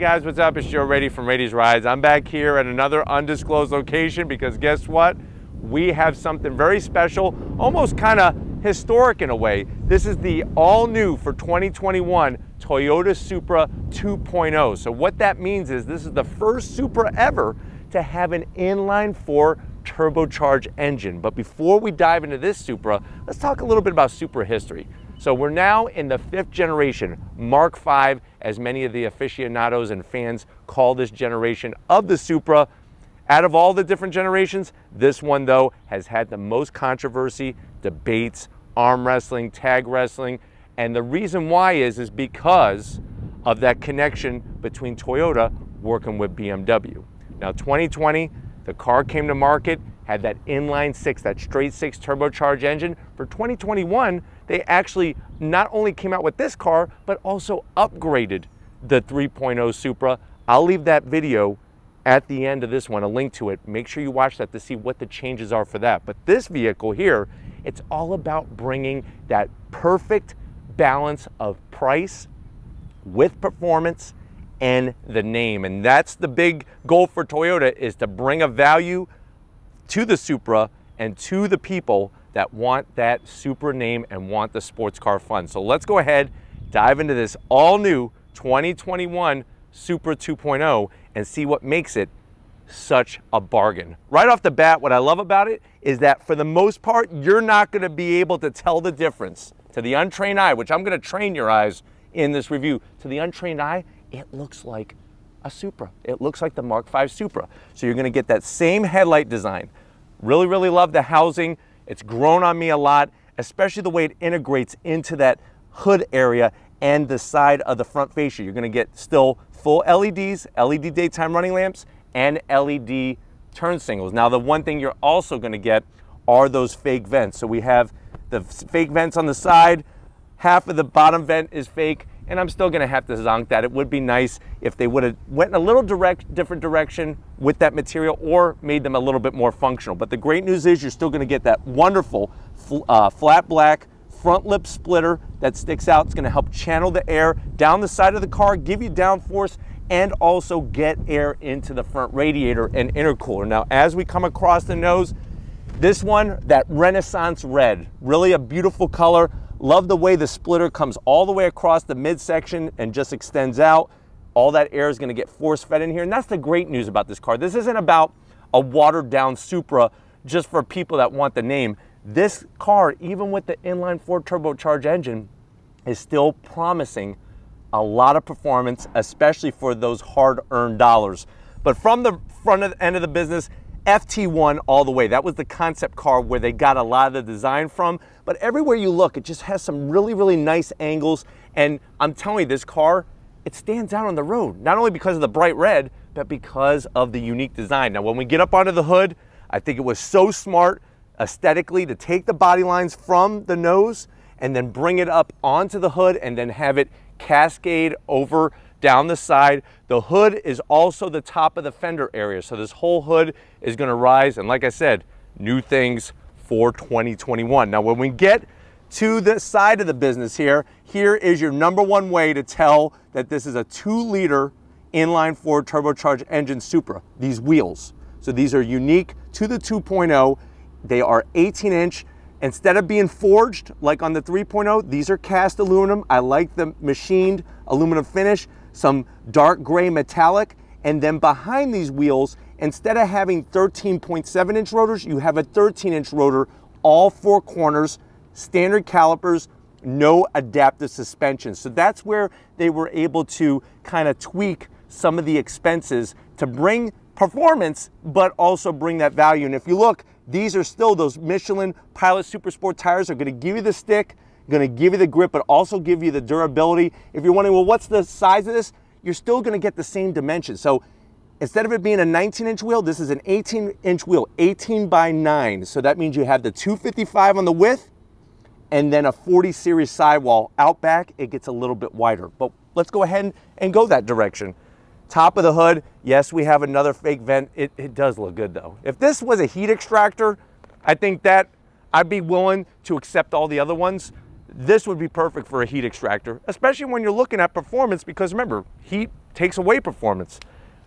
guys, what's up? It's Joe Raiti from Raiti's Rides. I'm back here at another undisclosed location because guess what? We have something very special, almost kind of historic in a way. This is the all new for 2021 Toyota Supra 2.0. So what that means is this is the first Supra ever to have an inline four turbocharged engine. But before we dive into this Supra, let's talk a little bit about Supra history. So we're now in the fifth generation, Mark V, as many of the aficionados and fans call this generation of the Supra. Out of all the different generations, this one though has had the most controversy, debates, arm wrestling, tag wrestling, and the reason why is is because of that connection between Toyota working with BMW. Now 2020, the car came to market, had that inline six, that straight six turbocharged engine. For 2021, they actually not only came out with this car, but also upgraded the 3.0 Supra. I'll leave that video at the end of this one, a link to it. Make sure you watch that to see what the changes are for that. But this vehicle here, it's all about bringing that perfect balance of price with performance and the name. And that's the big goal for Toyota is to bring a value to the Supra and to the people that want that Supra name and want the sports car fun. So let's go ahead, dive into this all new 2021 Supra 2.0 and see what makes it such a bargain. Right off the bat, what I love about it is that for the most part, you're not gonna be able to tell the difference to the untrained eye, which I'm gonna train your eyes in this review. To the untrained eye, it looks like a Supra. It looks like the Mark V Supra. So you're gonna get that same headlight design. Really, really love the housing. It's grown on me a lot, especially the way it integrates into that hood area and the side of the front fascia. You're gonna get still full LEDs, LED daytime running lamps, and LED turn signals. Now, the one thing you're also gonna get are those fake vents. So we have the fake vents on the side, half of the bottom vent is fake, and I'm still gonna have to zonk that. It would be nice if they would have went in a little direct, different direction with that material or made them a little bit more functional. But the great news is you're still gonna get that wonderful uh, flat black front lip splitter that sticks out. It's gonna help channel the air down the side of the car, give you downforce, and also get air into the front radiator and intercooler. Now, as we come across the nose, this one, that Renaissance red, really a beautiful color. Love the way the splitter comes all the way across the midsection and just extends out. All that air is gonna get force fed in here. And that's the great news about this car. This isn't about a watered down Supra just for people that want the name. This car, even with the inline four turbocharged engine, is still promising a lot of performance, especially for those hard earned dollars. But from the front of the end of the business, FT1 all the way. That was the concept car where they got a lot of the design from. But everywhere you look, it just has some really, really nice angles. And I'm telling you, this car, it stands out on the road, not only because of the bright red, but because of the unique design. Now, when we get up onto the hood, I think it was so smart aesthetically to take the body lines from the nose and then bring it up onto the hood and then have it cascade over down the side. The hood is also the top of the fender area. So this whole hood is gonna rise. And like I said, new things for 2021. Now, when we get to the side of the business here, here is your number one way to tell that this is a two liter inline four turbocharged engine Supra, these wheels. So these are unique to the 2.0. They are 18 inch. Instead of being forged like on the 3.0, these are cast aluminum. I like the machined aluminum finish some dark gray metallic, and then behind these wheels, instead of having 13.7 inch rotors, you have a 13 inch rotor, all four corners, standard calipers, no adaptive suspension. So that's where they were able to kind of tweak some of the expenses to bring performance, but also bring that value. And if you look, these are still those Michelin Pilot Super Sport tires are gonna give you the stick, going to give you the grip, but also give you the durability. If you're wondering, well, what's the size of this? You're still going to get the same dimensions. So instead of it being a 19 inch wheel, this is an 18 inch wheel, 18 by 9. So that means you have the 255 on the width and then a 40 series sidewall out back. It gets a little bit wider, but let's go ahead and go that direction. Top of the hood, yes, we have another fake vent. It, it does look good though. If this was a heat extractor, I think that I'd be willing to accept all the other ones this would be perfect for a heat extractor, especially when you're looking at performance because remember, heat takes away performance.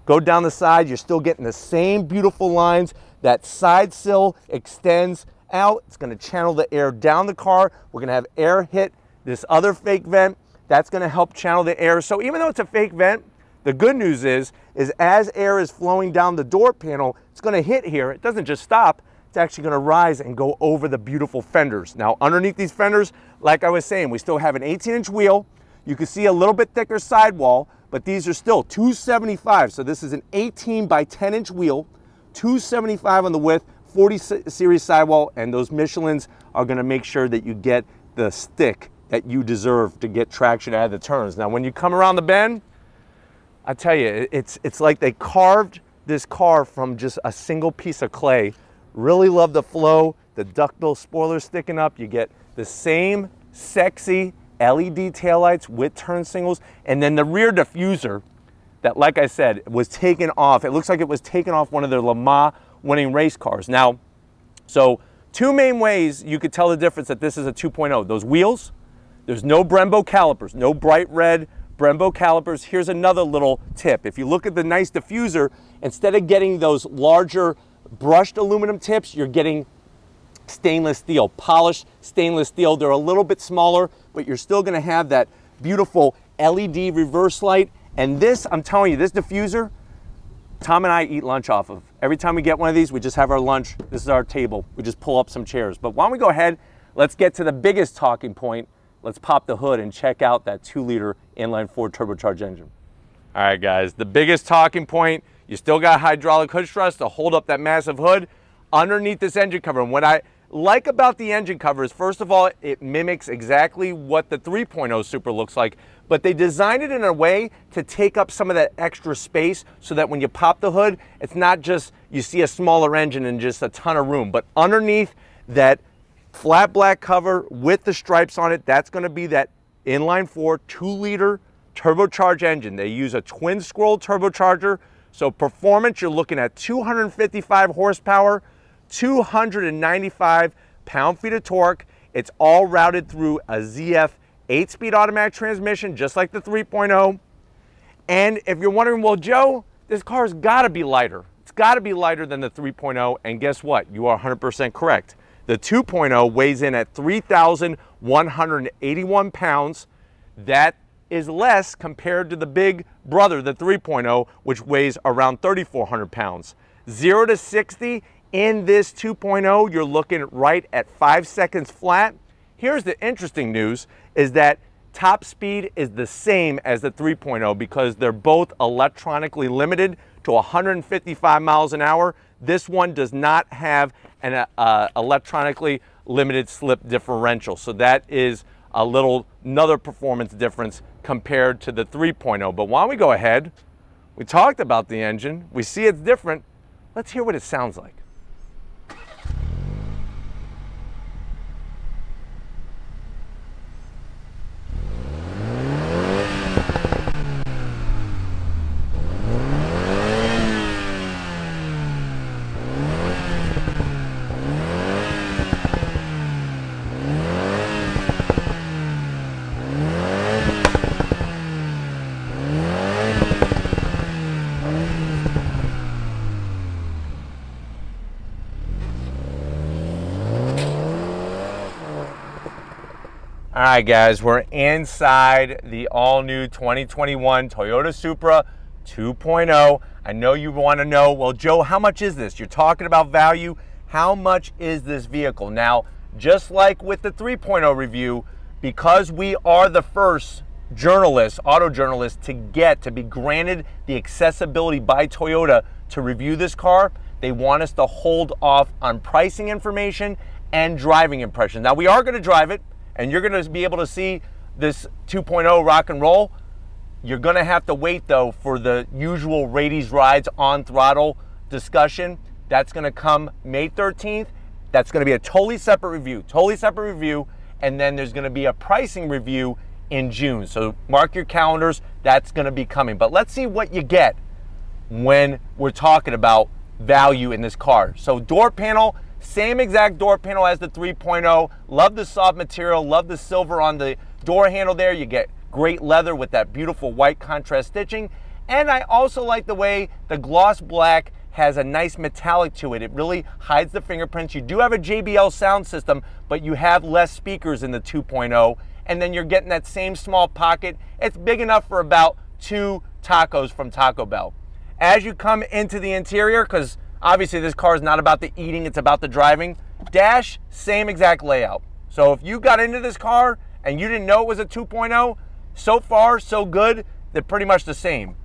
Go down the side, you're still getting the same beautiful lines. That side sill extends out. It's gonna channel the air down the car. We're gonna have air hit this other fake vent. That's gonna help channel the air. So even though it's a fake vent, the good news is, is as air is flowing down the door panel, it's gonna hit here. It doesn't just stop, it's actually gonna rise and go over the beautiful fenders. Now underneath these fenders, like I was saying, we still have an 18 inch wheel. You can see a little bit thicker sidewall, but these are still 275. So this is an 18 by 10 inch wheel, 275 on the width, 40 series sidewall, and those Michelins are gonna make sure that you get the stick that you deserve to get traction out of the turns. Now, when you come around the bend, I tell you, it's, it's like they carved this car from just a single piece of clay. Really love the flow, the duckbill spoiler sticking up. You get the same sexy LED taillights with turn signals, and then the rear diffuser that, like I said, was taken off. It looks like it was taken off one of their Le Mans winning race cars. Now, so two main ways you could tell the difference that this is a 2.0. Those wheels, there's no Brembo calipers, no bright red Brembo calipers. Here's another little tip. If you look at the nice diffuser, instead of getting those larger brushed aluminum tips, you're getting stainless steel, polished stainless steel. They're a little bit smaller, but you're still gonna have that beautiful LED reverse light. And this, I'm telling you, this diffuser, Tom and I eat lunch off of. Every time we get one of these, we just have our lunch. This is our table. We just pull up some chairs. But why don't we go ahead, let's get to the biggest talking point. Let's pop the hood and check out that two liter inline four turbocharged engine. All right, guys, the biggest talking point, you still got hydraulic hood struts to hold up that massive hood underneath this engine cover. And what I, like about the engine cover is, first of all, it mimics exactly what the 3.0 Supra looks like, but they designed it in a way to take up some of that extra space so that when you pop the hood, it's not just you see a smaller engine and just a ton of room, but underneath that flat black cover with the stripes on it, that's gonna be that inline four, two liter turbocharged engine. They use a twin scroll turbocharger. So performance, you're looking at 255 horsepower, 295 pound-feet of torque. It's all routed through a ZF 8-speed automatic transmission, just like the 3.0. And if you're wondering, well, Joe, this car's gotta be lighter. It's gotta be lighter than the 3.0, and guess what? You are 100% correct. The 2.0 weighs in at 3,181 pounds. That is less compared to the big brother, the 3.0, which weighs around 3,400 pounds. 0 to 60 in this 2.0, you're looking right at five seconds flat. Here's the interesting news is that top speed is the same as the 3.0 because they're both electronically limited to 155 miles an hour. This one does not have an uh, electronically limited slip differential. So that is a little, another performance difference compared to the 3.0. But why don't we go ahead? We talked about the engine. We see it's different. Let's hear what it sounds like. All right, guys, we're inside the all new 2021 Toyota Supra 2.0. I know you want to know, well, Joe, how much is this? You're talking about value. How much is this vehicle? Now, just like with the 3.0 review, because we are the first journalists, auto journalists, to get, to be granted the accessibility by Toyota to review this car, they want us to hold off on pricing information and driving impressions. Now, we are going to drive it and you're going to be able to see this 2.0 rock and roll. You're going to have to wait though for the usual Raiti's Rides on throttle discussion. That's going to come May 13th. That's going to be a totally separate review, totally separate review. And then there's going to be a pricing review in June. So mark your calendars. That's going to be coming. But let's see what you get when we're talking about value in this car. So door panel, same exact door panel as the 3.0. Love the soft material, love the silver on the door handle there. You get great leather with that beautiful white contrast stitching. And I also like the way the gloss black has a nice metallic to it. It really hides the fingerprints. You do have a JBL sound system, but you have less speakers in the 2.0. And then you're getting that same small pocket. It's big enough for about two tacos from Taco Bell. As you come into the interior, because obviously this car is not about the eating, it's about the driving. Dash, same exact layout. So if you got into this car and you didn't know it was a 2.0, so far, so good, they're pretty much the same.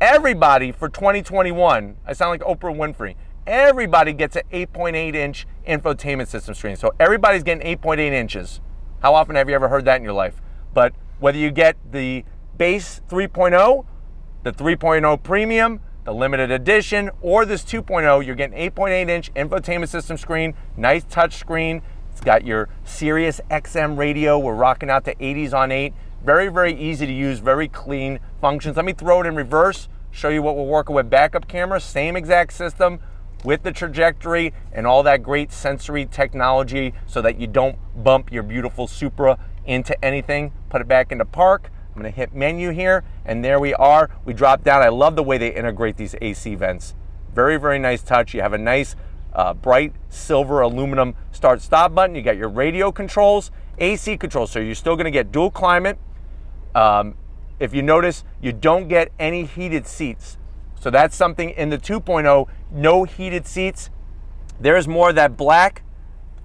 Everybody for 2021, I sound like Oprah Winfrey, everybody gets an 8.8 inch infotainment system screen. So everybody's getting 8.8 inches. How often have you ever heard that in your life? But whether you get the base 3.0, the 3.0 premium, the limited edition, or this 2.0, you're getting 8.8 inch infotainment system screen, nice touch screen. It's got your Sirius XM radio. We're rocking out to 80s on 8. Very, very easy to use, very clean functions. Let me throw it in reverse, show you what we're working with. Backup camera, same exact system with the trajectory and all that great sensory technology so that you don't bump your beautiful Supra into anything. Put it back into park. I'm gonna hit menu here, and there we are. We drop down. I love the way they integrate these AC vents. Very, very nice touch. You have a nice uh, bright silver aluminum start stop button. You got your radio controls, AC controls. So you're still gonna get dual climate, um, if you notice, you don't get any heated seats. So that's something in the 2.0, no heated seats. There's more of that black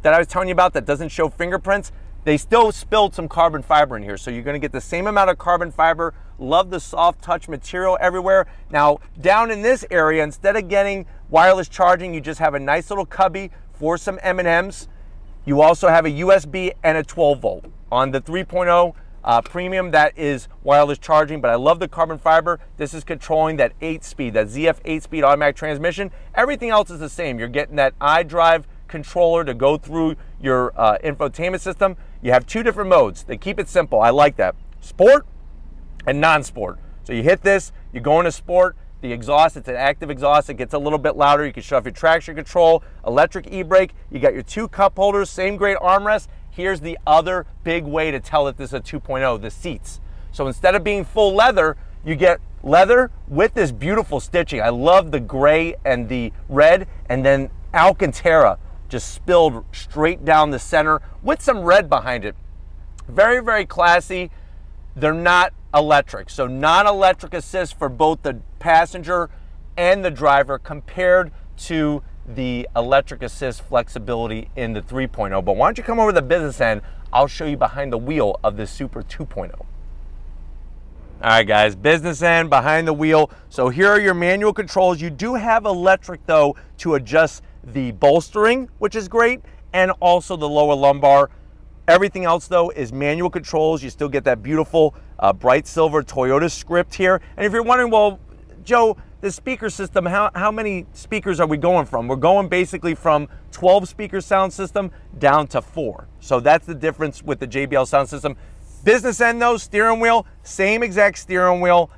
that I was telling you about that doesn't show fingerprints. They still spilled some carbon fiber in here. So you're gonna get the same amount of carbon fiber. Love the soft touch material everywhere. Now, down in this area, instead of getting wireless charging, you just have a nice little cubby for some M&Ms. You also have a USB and a 12 volt. On the 3.0, uh, premium that is wireless charging, but I love the carbon fiber. This is controlling that 8-speed, that ZF 8-speed automatic transmission. Everything else is the same. You're getting that iDrive controller to go through your uh, infotainment system. You have two different modes. They keep it simple. I like that. Sport and non-sport. So you hit this, you go into sport, the exhaust, it's an active exhaust, it gets a little bit louder. You can off your traction control, electric e-brake. You got your two cup holders, same great armrest, Here's the other big way to tell that this is a 2.0, the seats. So instead of being full leather, you get leather with this beautiful stitching. I love the gray and the red, and then Alcantara just spilled straight down the center with some red behind it. Very, very classy. They're not electric. So non-electric assist for both the passenger and the driver compared to the electric assist flexibility in the 3.0. But why don't you come over to the business end? I'll show you behind the wheel of this Supra 2.0. All right, guys, business end, behind the wheel. So here are your manual controls. You do have electric, though, to adjust the bolstering, which is great, and also the lower lumbar. Everything else, though, is manual controls. You still get that beautiful uh, bright silver Toyota script here. And if you're wondering, well, Joe, the speaker system, how, how many speakers are we going from? We're going basically from 12 speaker sound system down to four. So that's the difference with the JBL sound system. Business end though, steering wheel, same exact steering wheel.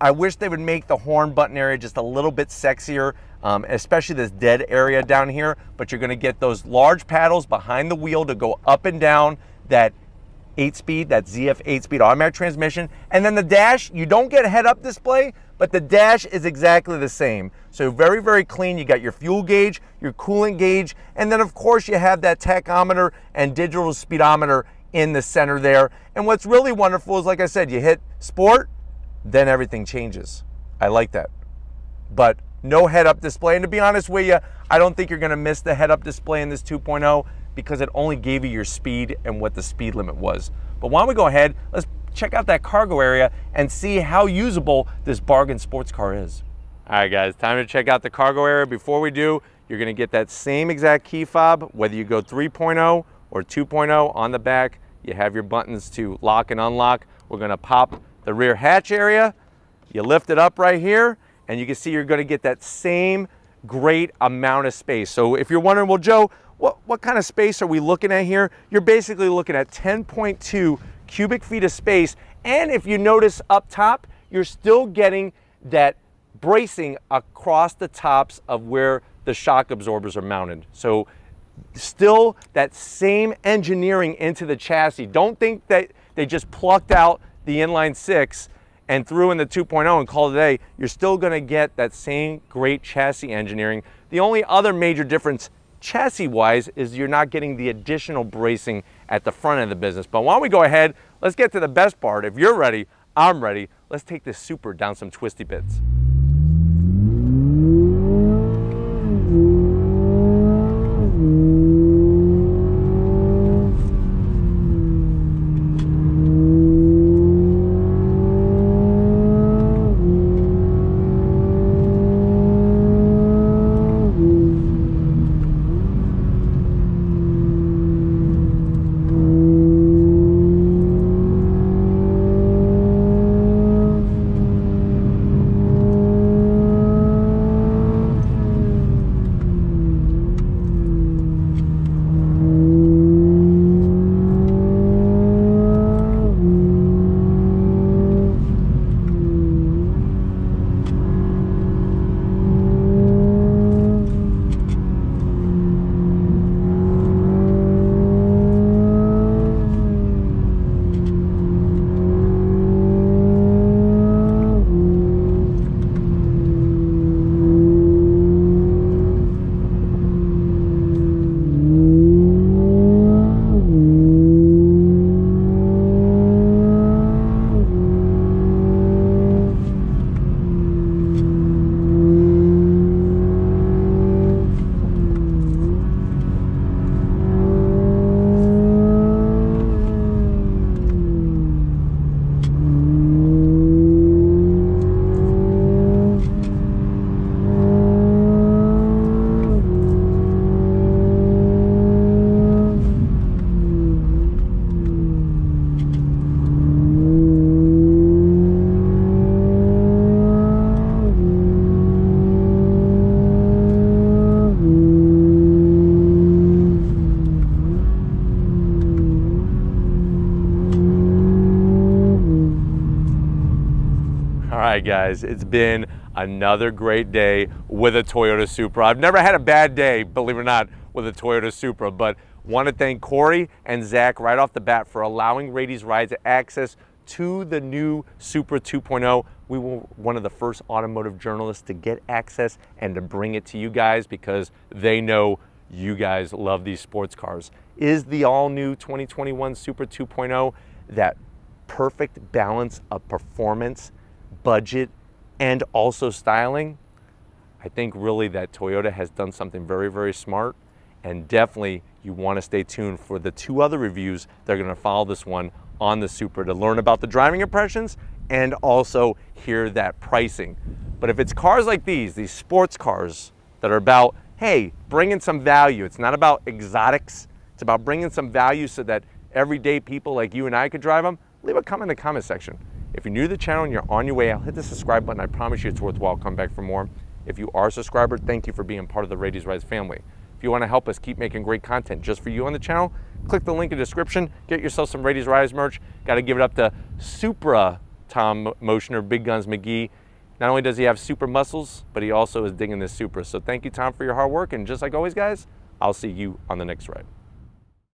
I wish they would make the horn button area just a little bit sexier, um, especially this dead area down here. But you're gonna get those large paddles behind the wheel to go up and down that eight speed, that ZF eight speed automatic transmission. And then the dash, you don't get a head up display, but the dash is exactly the same. So very, very clean. You got your fuel gauge, your coolant gauge, and then of course you have that tachometer and digital speedometer in the center there. And what's really wonderful is, like I said, you hit sport, then everything changes. I like that. But no head-up display. And to be honest with you, I don't think you're gonna miss the head-up display in this 2.0 because it only gave you your speed and what the speed limit was. But why don't we go ahead, let's check out that cargo area and see how usable this bargain sports car is. All right guys, time to check out the cargo area. Before we do, you're gonna get that same exact key fob, whether you go 3.0 or 2.0 on the back, you have your buttons to lock and unlock. We're gonna pop the rear hatch area, you lift it up right here, and you can see you're gonna get that same great amount of space. So if you're wondering, well, Joe, what, what kind of space are we looking at here? You're basically looking at 10.2 cubic feet of space. And if you notice up top, you're still getting that bracing across the tops of where the shock absorbers are mounted. So still that same engineering into the chassis. Don't think that they just plucked out the inline six and threw in the 2.0 and called it a you're still gonna get that same great chassis engineering. The only other major difference chassis-wise is you're not getting the additional bracing at the front of the business. But why don't we go ahead, let's get to the best part. If you're ready, I'm ready. Let's take this Supra down some twisty bits. Right, guys, it's been another great day with a Toyota Supra. I've never had a bad day, believe it or not, with a Toyota Supra, but want to thank Corey and Zach right off the bat for allowing Raiti's Rides access to the new Supra 2.0. We were one of the first automotive journalists to get access and to bring it to you guys because they know you guys love these sports cars. Is the all new 2021 Supra 2.0 that perfect balance of performance budget, and also styling, I think really that Toyota has done something very, very smart. And definitely you want to stay tuned for the two other reviews that are going to follow this one on the Supra to learn about the driving impressions and also hear that pricing. But if it's cars like these, these sports cars that are about, hey, bringing some value, it's not about exotics, it's about bringing some value so that everyday people like you and I could drive them, leave a comment in the comment section. If you're new to the channel and you're on your way out, hit the subscribe button. I promise you it's worthwhile. Come back for more. If you are a subscriber, thank you for being part of the Raiti's Rides family. If you want to help us keep making great content just for you on the channel, click the link in the description. Get yourself some Raiti's Rides merch. Got to give it up to Supra Tom Motioner, Big Guns McGee. Not only does he have super muscles, but he also is digging this Supra. So thank you, Tom, for your hard work. And just like always, guys, I'll see you on the next ride.